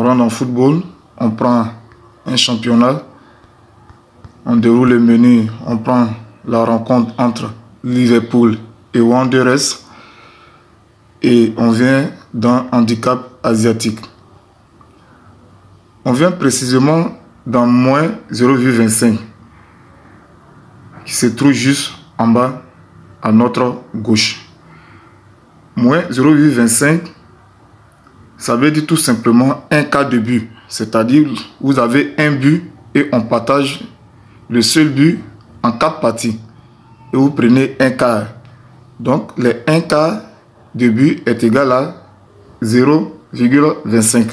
On rentre en football, on prend un championnat, on déroule le menu, on prend la rencontre entre Liverpool et Wanderers et on vient dans handicap asiatique. On vient précisément dans moins 0,25 qui se trouve juste en bas à notre gauche. Moins 0,25, ça veut dire tout simplement un cas de but. C'est-à-dire, vous avez un but et on partage le seul but en quatre parties. Et vous prenez un quart. Donc, les 1 quart de but est égal à 0,25.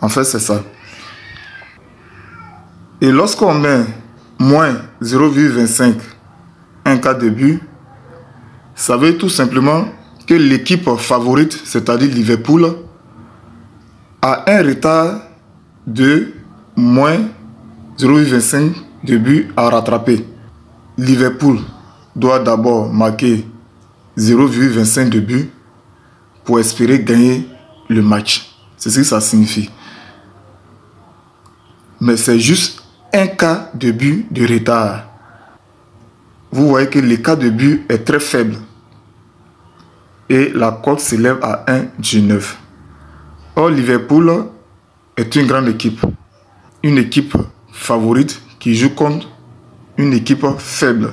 En fait, c'est ça. Et lorsqu'on met moins 0,25 un cas de but, ça veut tout simplement que l'équipe favorite, c'est-à-dire Liverpool, a un retard de moins 0,25 de but à rattraper. Liverpool doit d'abord marquer 0,25 de but pour espérer gagner le match. C'est ce que ça signifie. Mais c'est juste un cas de but de retard. Vous voyez que le cas de but est très faible. Et la cote s'élève à 1,19. Or, Liverpool est une grande équipe. Une équipe favorite qui joue contre une équipe faible.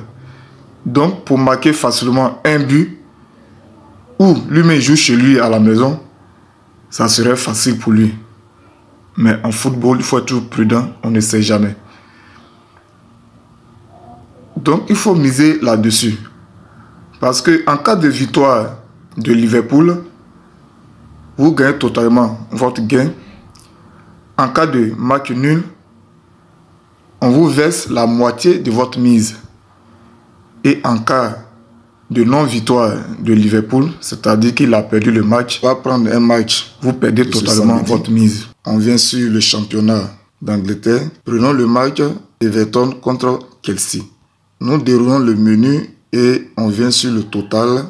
Donc, pour marquer facilement un but, ou lui-même joue chez lui à la maison, ça serait facile pour lui. Mais en football, il faut être prudent, on ne sait jamais. Donc, il faut miser là-dessus. Parce que en cas de victoire de Liverpool, vous gagnez totalement votre gain. En cas de match nul, on vous verse la moitié de votre mise. Et en cas de non-victoire de Liverpool, c'est-à-dire qu'il a perdu le match, va prendre un match, vous perdez totalement votre mise. On vient sur le championnat d'Angleterre. Prenons le match Everton contre Chelsea. Nous déroulons le menu et on vient sur le total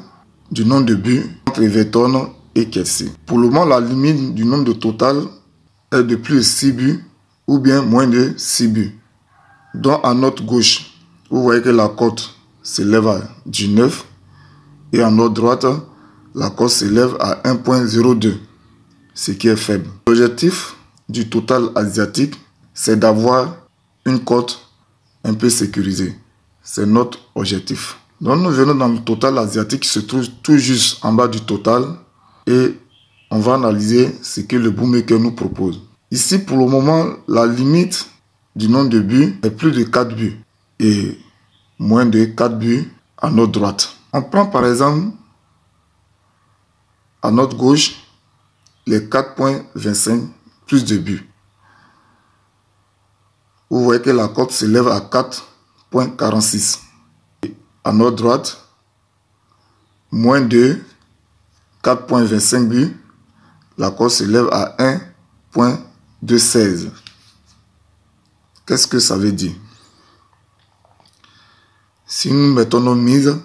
du nombre de buts entre Everton et Chelsea. Pour le moment, la limite du nombre de total est de plus de 6 buts ou bien moins de 6 buts. Donc à notre gauche, vous voyez que la cote s'élève à 19 et à notre droite, la cote s'élève à 1.02, ce qui est faible. L'objectif du total asiatique, c'est d'avoir une cote un peu sécurisée. C'est notre objectif. Donc nous venons dans le total asiatique qui se trouve tout juste en bas du total et on va analyser ce que le bookmaker nous propose. Ici, pour le moment, la limite du nombre de buts est plus de 4 buts et moins de 4 buts à notre droite. On prend par exemple à notre gauche les 4.25 plus de buts. Vous voyez que la cote s'élève à 4 46. À notre droite, moins de 4.25 buts, la cote s'élève à 1.216. Qu'est-ce que ça veut dire? Si nous mettons nos mises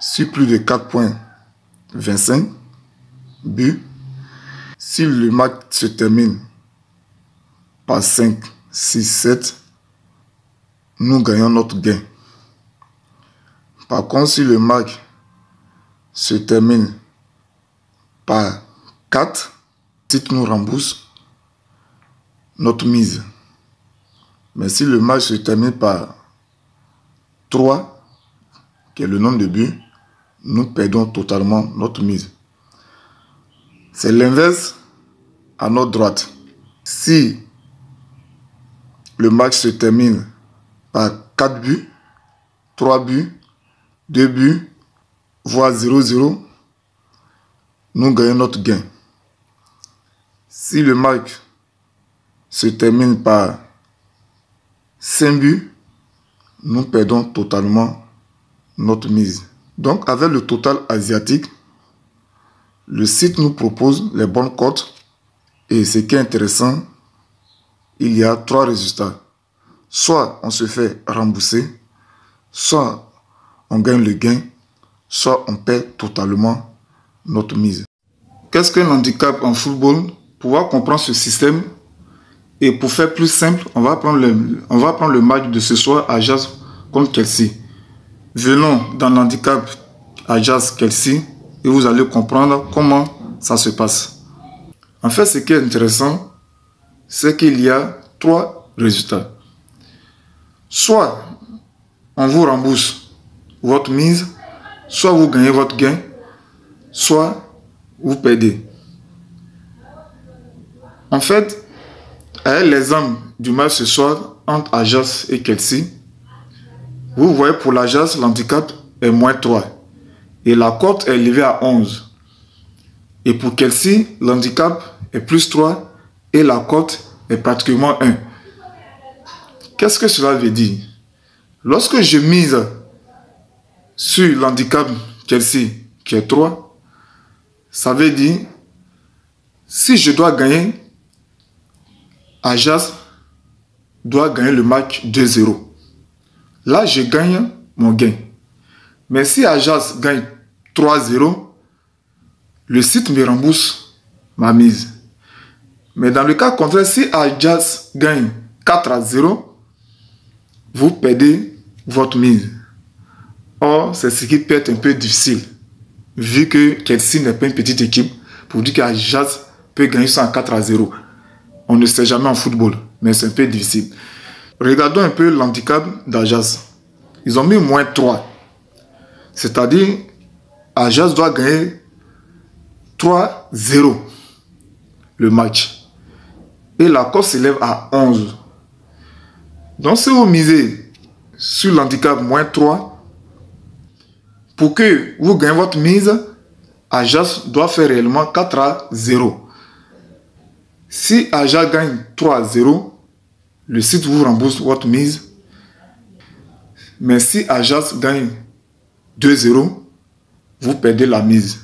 sur plus de 4.25 buts, si le match se termine par 5, 6, 7, nous gagnons notre gain. Par contre, si le match se termine par 4, si nous rembourse notre mise. Mais si le match se termine par 3, qui est le nombre de buts, nous perdons totalement notre mise. C'est l'inverse à notre droite. Si le match se termine par 4 buts, 3 buts, 2 buts, voire 0-0, nous gagnons notre gain. Si le match se termine par 5 buts, nous perdons totalement notre mise. Donc avec le total asiatique, le site nous propose les bonnes cotes et ce qui est intéressant, il y a trois résultats soit on se fait rembourser, soit on gagne le gain, soit on perd totalement notre mise. qu'est-ce qu'un handicap en football? Pour comprendre ce système et pour faire plus simple, on va prendre le, match de ce soir à Jazz contre Kelsey. Venons dans l'handicap à Jazz Kelsey et vous allez comprendre comment ça se passe. En fait, ce qui est intéressant, c'est qu'il y a trois résultats. Soit on vous rembourse votre mise, soit vous gagnez votre gain, soit vous perdez. En fait, avec l'exemple du match ce soir entre Ajas et Kelsey, vous voyez pour l'Ajas, l'handicap est moins 3 et la cote est élevée à 11. Et pour Kelsey, l'handicap est plus 3 et la cote est pratiquement 1. Qu'est-ce que cela veut dire? Lorsque je mise sur l'handicap Chelsea qui est 3, ça veut dire si je dois gagner, Ajas doit gagner le match 2-0. Là, je gagne mon gain. Mais si Ajas gagne 3-0, le site me rembourse ma mise. Mais dans le cas contraire, si Ajas gagne 4 0, vous perdez votre mise. Or, c'est ce qui peut être un peu difficile, vu que Chelsea n'est pas une petite équipe, pour dire qu'Ajax peut gagner ça en 4 à 0. On ne sait jamais en football, mais c'est un peu difficile. Regardons un peu l'handicap d'Ajax. Ils ont mis moins 3. C'est-à-dire, Ajax doit gagner 3-0 le match. Et la cote s'élève à 11. Donc, si vous misez sur l'handicap moins 3, pour que vous gagnez votre mise, Ajax doit faire réellement 4 à 0. Si Ajax gagne 3 à 0, le site vous rembourse votre mise. Mais si Ajax gagne 2 0, vous perdez la mise.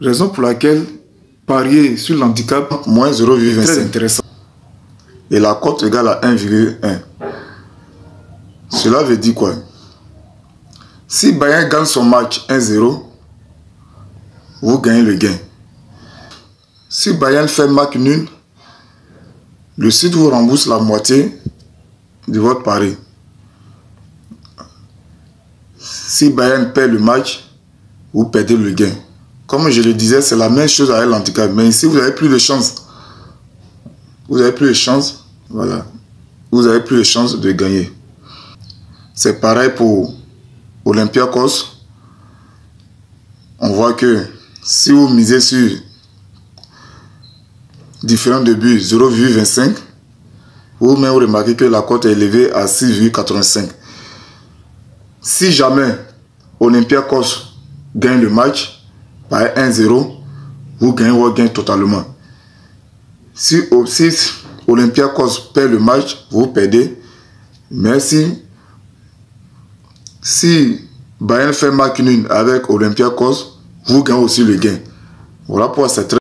Raison pour laquelle parier sur l'handicap moins 0,25 très intéressant. Et la cote égale à 1,1. Cela veut dire quoi? Si Bayern gagne son match 1-0, vous gagnez le gain. Si Bayern fait match nul, le site vous rembourse la moitié de votre pari. Si Bayern perd le match, vous perdez le gain. Comme je le disais, c'est la même chose avec l'handicap. Mais ici, vous avez plus de chance. Vous avez plus de chance. Voilà. Vous avez plus de chance de gagner. C'est pareil pour Olympiakos, on voit que si vous misez sur différents débuts 0,25, vous même remarquez que la cote est élevée à 6,85. Si jamais Olympiakos gagne le match par 1-0, vous gagnez gain totalement. Si, si Olympiakos perd le match, vous perdez. Mais si Bayern fait match avec Olympiakos, vous gagnez aussi le gain. Voilà pourquoi c'est très